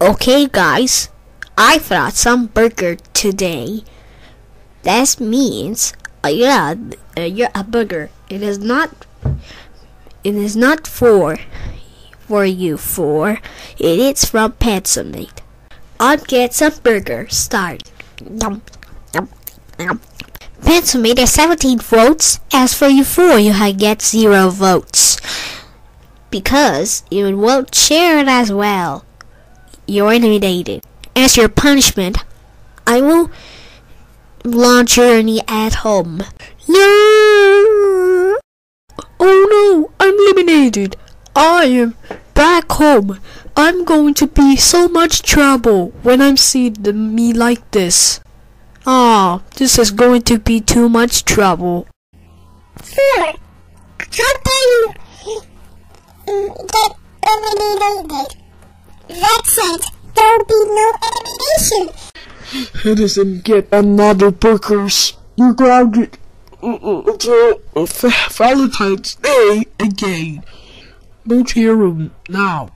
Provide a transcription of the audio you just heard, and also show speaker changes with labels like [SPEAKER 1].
[SPEAKER 1] Okay, guys, I brought some burger today. That means, uh, yeah, uh, yeah, a burger. It is not. It is not for for you for. It is from Petsumate. I'll get some burger. Start. Yum, yum, yum. Has 17 votes. As for you four, you get zero votes because you won't share it as well. You're eliminated. As your punishment, I will launch Journey at home.
[SPEAKER 2] No! Oh no, I'm eliminated. I am back home. I'm going to be so much trouble when I'm seeing the- me like this. Ah, this is going to be too much trouble.
[SPEAKER 3] Four. How can you mm, get eliminated? That's it. There'll be no elimination.
[SPEAKER 2] Edison, get another burgers. You're grounded until Valentine's Day again. Go to your room now.